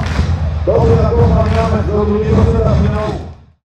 jeszcze raz udział. Dobrze zakompaniament do drugiego.